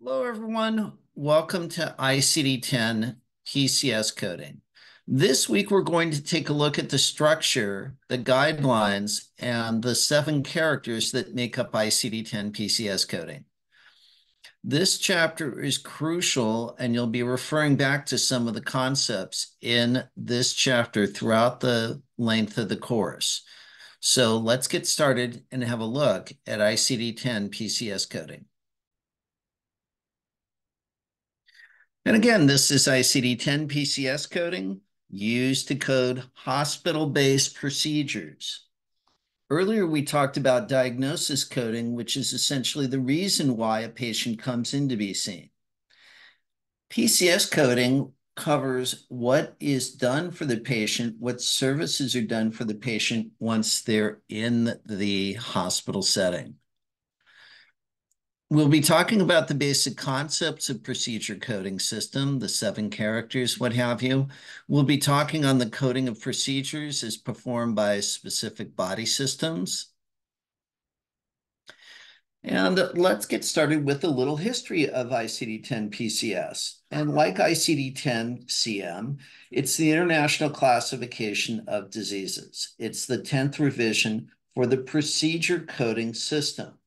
Hello, everyone. Welcome to ICD-10 PCS coding. This week, we're going to take a look at the structure, the guidelines, and the seven characters that make up ICD-10 PCS coding. This chapter is crucial, and you'll be referring back to some of the concepts in this chapter throughout the length of the course. So let's get started and have a look at ICD-10 PCS coding. And again, this is ICD-10 PCS coding used to code hospital-based procedures. Earlier, we talked about diagnosis coding, which is essentially the reason why a patient comes in to be seen. PCS coding covers what is done for the patient, what services are done for the patient once they're in the hospital setting. We'll be talking about the basic concepts of procedure coding system, the seven characters, what have you. We'll be talking on the coding of procedures as performed by specific body systems. And let's get started with a little history of ICD-10 PCS. And like ICD-10 CM, it's the International Classification of Diseases. It's the 10th revision for the procedure coding system.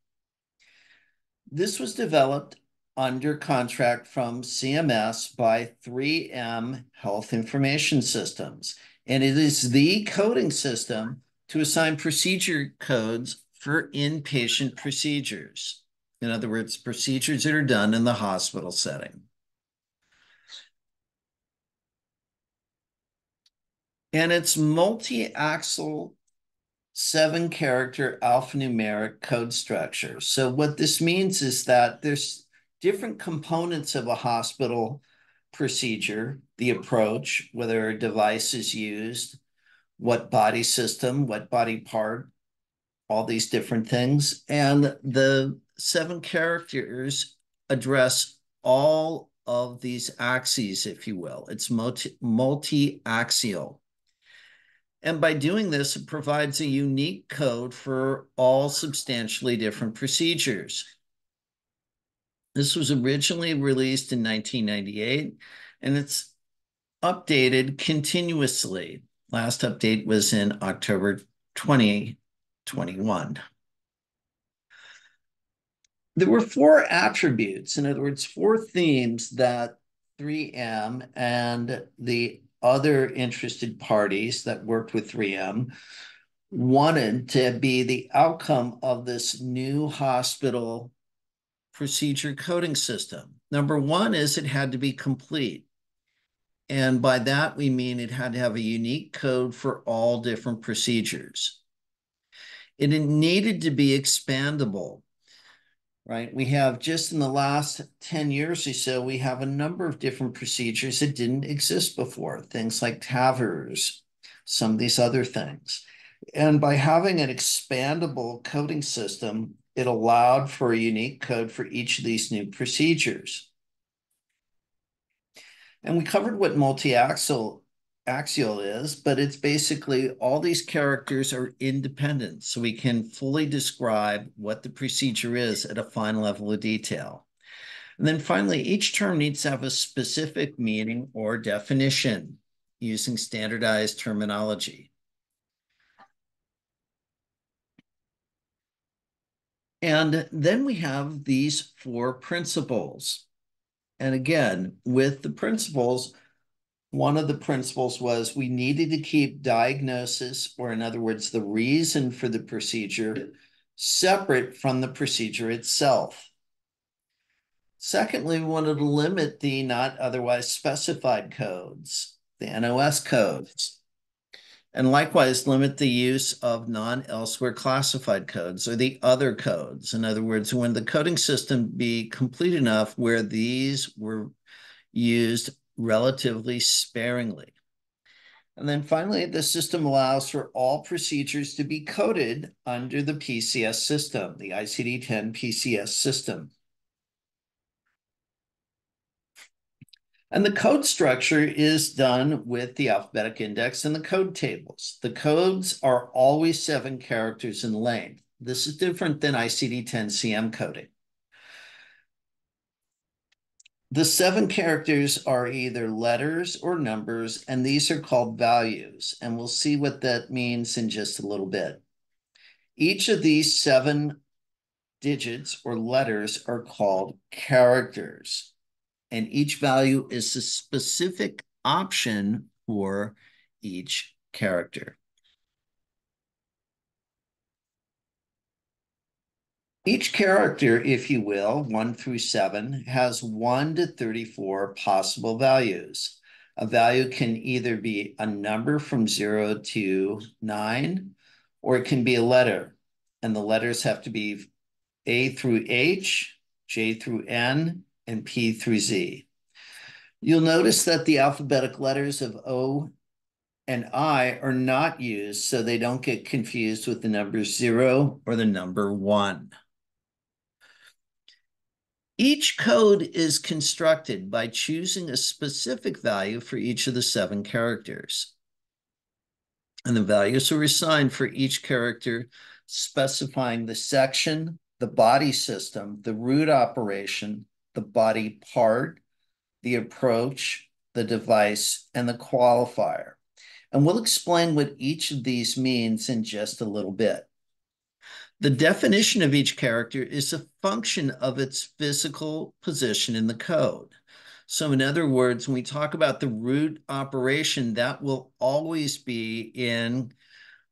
This was developed under contract from CMS by 3M Health Information Systems, and it is the coding system to assign procedure codes for inpatient procedures. In other words, procedures that are done in the hospital setting. And it's multi-axial seven character alphanumeric code structure. So what this means is that there's different components of a hospital procedure, the approach, whether a device is used, what body system, what body part, all these different things. And the seven characters address all of these axes, if you will. It's multi, multi-axial. And by doing this, it provides a unique code for all substantially different procedures. This was originally released in 1998, and it's updated continuously. Last update was in October 2021. There were four attributes, in other words, four themes that 3M and the other interested parties that worked with 3M wanted to be the outcome of this new hospital procedure coding system. Number one is it had to be complete. And by that, we mean it had to have a unique code for all different procedures. And It needed to be expandable right? We have just in the last 10 years or so, we have a number of different procedures that didn't exist before, things like TAVRs, some of these other things. And by having an expandable coding system, it allowed for a unique code for each of these new procedures. And we covered what multi-axial axial is, but it's basically all these characters are independent. So we can fully describe what the procedure is at a fine level of detail. And then finally, each term needs to have a specific meaning or definition using standardized terminology. And then we have these four principles. And again, with the principles, one of the principles was we needed to keep diagnosis, or in other words, the reason for the procedure, separate from the procedure itself. Secondly, we wanted to limit the not otherwise specified codes, the NOS codes. And likewise, limit the use of non-elsewhere classified codes or the other codes. In other words, when the coding system be complete enough where these were used relatively sparingly. And then finally, the system allows for all procedures to be coded under the PCS system, the ICD-10 PCS system. And the code structure is done with the alphabetic index and the code tables. The codes are always seven characters in length. This is different than ICD-10 CM coding. The seven characters are either letters or numbers, and these are called values. And we'll see what that means in just a little bit. Each of these seven digits or letters are called characters. And each value is a specific option for each character. Each character, if you will, 1 through 7, has 1 to 34 possible values. A value can either be a number from 0 to 9, or it can be a letter. And the letters have to be A through H, J through N, and P through Z. You'll notice that the alphabetic letters of O and I are not used so they don't get confused with the number zero or the number one. Each code is constructed by choosing a specific value for each of the seven characters. And the values are assigned for each character, specifying the section, the body system, the root operation, the body part, the approach, the device, and the qualifier. And we'll explain what each of these means in just a little bit. The definition of each character is a function of its physical position in the code. So in other words, when we talk about the root operation, that will always be in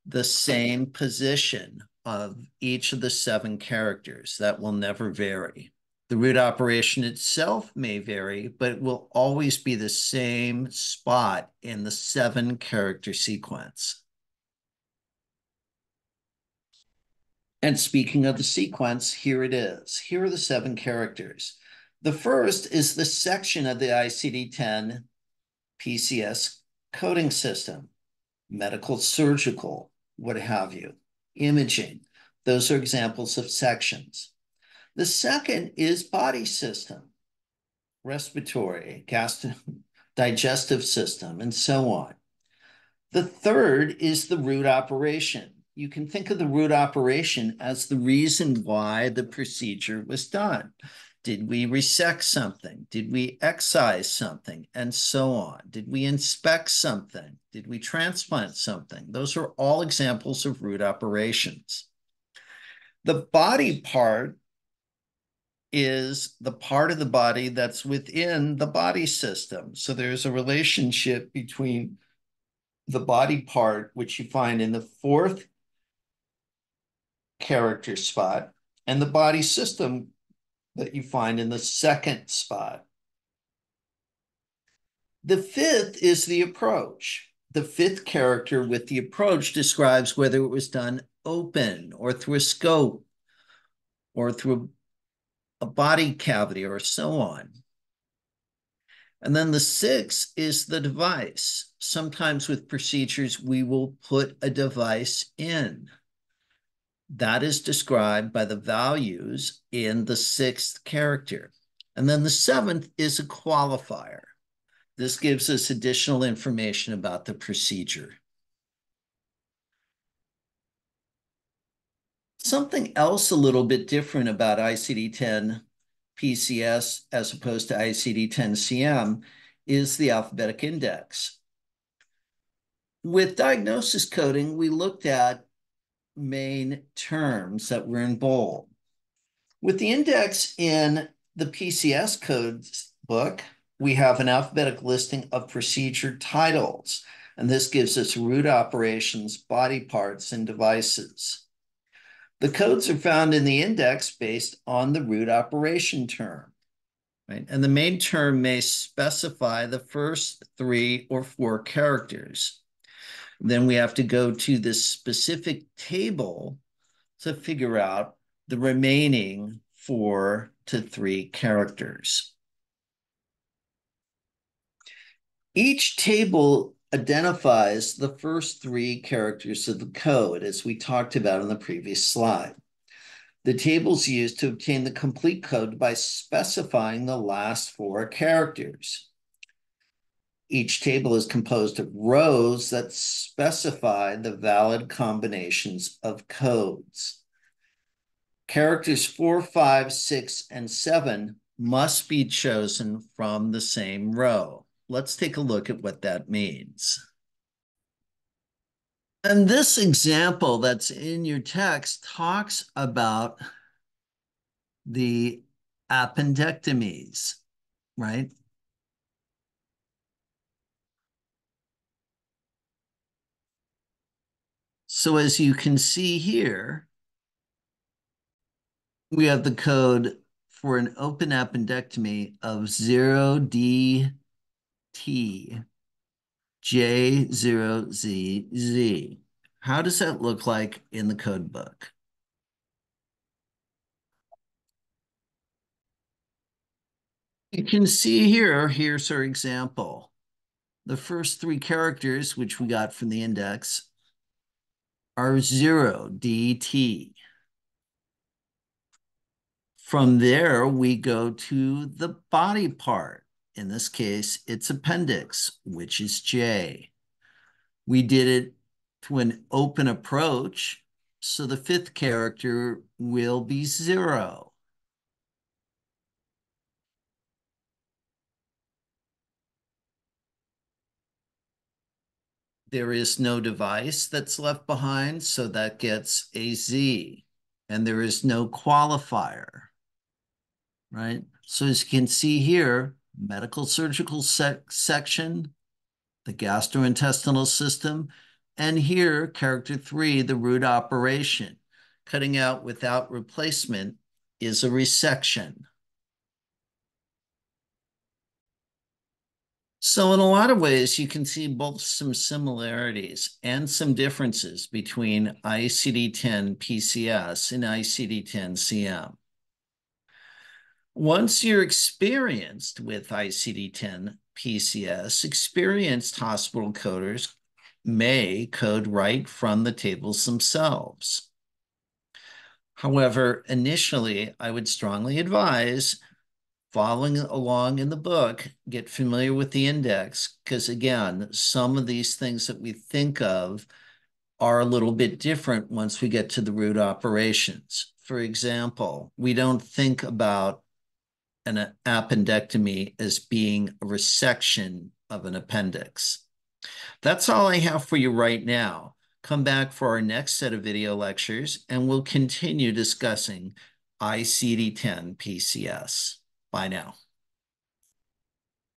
the same position of each of the seven characters. That will never vary. The root operation itself may vary, but it will always be the same spot in the seven character sequence. And speaking of the sequence, here it is. Here are the seven characters. The first is the section of the ICD-10 PCS coding system, medical, surgical, what have you, imaging. Those are examples of sections. The second is body system, respiratory, gastro digestive system, and so on. The third is the root operation, you can think of the root operation as the reason why the procedure was done. Did we resect something? Did we excise something? And so on. Did we inspect something? Did we transplant something? Those are all examples of root operations. The body part is the part of the body that's within the body system. So there's a relationship between the body part, which you find in the fourth character spot and the body system that you find in the second spot. The fifth is the approach. The fifth character with the approach describes whether it was done open or through a scope or through a body cavity or so on. And then the sixth is the device. Sometimes with procedures, we will put a device in. That is described by the values in the sixth character. And then the seventh is a qualifier. This gives us additional information about the procedure. Something else a little bit different about ICD-10 PCS as opposed to ICD-10 CM is the alphabetic index. With diagnosis coding, we looked at main terms that were in bold. With the index in the PCS codes book, we have an alphabetic listing of procedure titles, and this gives us root operations, body parts, and devices. The codes are found in the index based on the root operation term, right? And the main term may specify the first three or four characters. Then we have to go to this specific table to figure out the remaining four to three characters. Each table identifies the first three characters of the code, as we talked about in the previous slide. The table is used to obtain the complete code by specifying the last four characters. Each table is composed of rows that specify the valid combinations of codes. Characters four, five, six, and seven must be chosen from the same row. Let's take a look at what that means. And this example that's in your text talks about the appendectomies, right? So as you can see here, we have the code for an open appendectomy of 0DT J0ZZ. How does that look like in the code book? You can see here, here's our example. The first three characters, which we got from the index, are 0, dt. From there, we go to the body part. In this case, it's appendix, which is J. We did it to an open approach, so the fifth character will be 0. There is no device that's left behind, so that gets a Z. And there is no qualifier right? So as you can see here, medical surgical sec section, the gastrointestinal system, and here, character three, the root operation. Cutting out without replacement is a resection. So in a lot of ways, you can see both some similarities and some differences between ICD-10 PCS and ICD-10 CM. Once you're experienced with ICD-10 PCS, experienced hospital coders may code right from the tables themselves. However, initially, I would strongly advise following along in the book, get familiar with the index, because again, some of these things that we think of are a little bit different once we get to the root operations. For example, we don't think about an appendectomy as being a resection of an appendix. That's all I have for you right now. Come back for our next set of video lectures and we'll continue discussing ICD-10 PCS. Bye now.